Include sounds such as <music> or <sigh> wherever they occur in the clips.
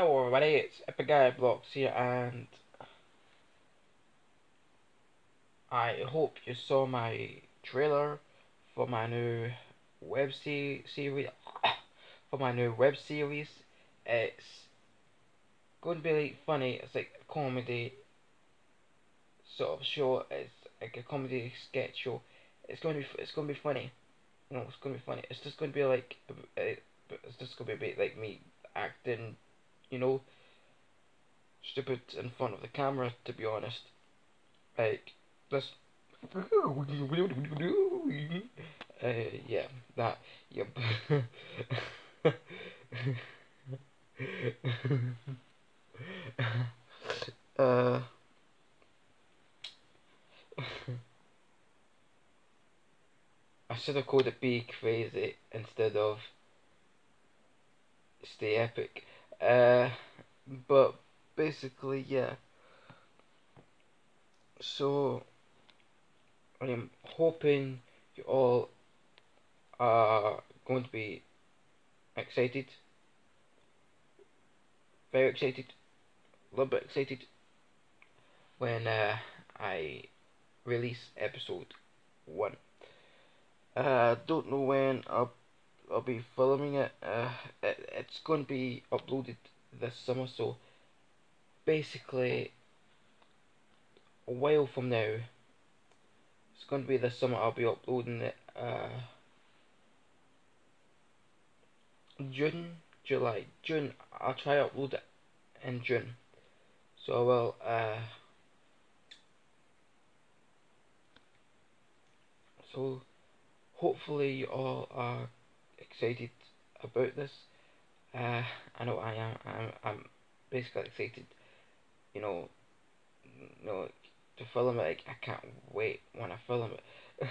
Hello everybody, it's Epic Guy Blox here and I hope you saw my trailer for my new web se series <coughs> for my new web series. It's going to be like funny, it's like a comedy sort of show, it's like a comedy sketch show. It's going to be it's going to be funny. No, it's going to be funny. It's just going to be like it's just going to be a bit like me acting you know, stupid in front of the camera, to be honest. Like, this. <laughs> Uh, yeah, that. Yep. <laughs> uh. I should have called it Be Crazy instead of Stay Epic. Uh, but basically, yeah. So, I am hoping you all are going to be excited. Very excited. A little bit excited when uh, I release episode 1. Uh, don't know when I'll I'll be filming it. Uh, it it's going to be uploaded this summer, so basically a while from now. It's going to be this summer. I'll be uploading it. Uh, June, July, June. I'll try upload it in June. So I will. Uh, so hopefully you all are excited about this. Uh, I know I am. I'm, I'm basically excited. You know, you know, to film it. Like, I can't wait when I film it.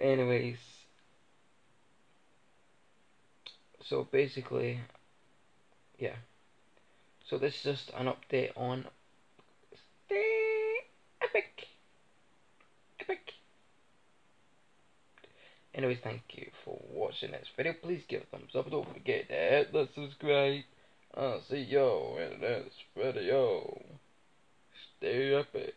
<laughs> Anyways, so basically, yeah. So this is just an update on Epic. Anyways, thank you for watching this video. Please give a thumbs up. Don't forget to hit the subscribe. I'll see y'all in the next video. Stay epic.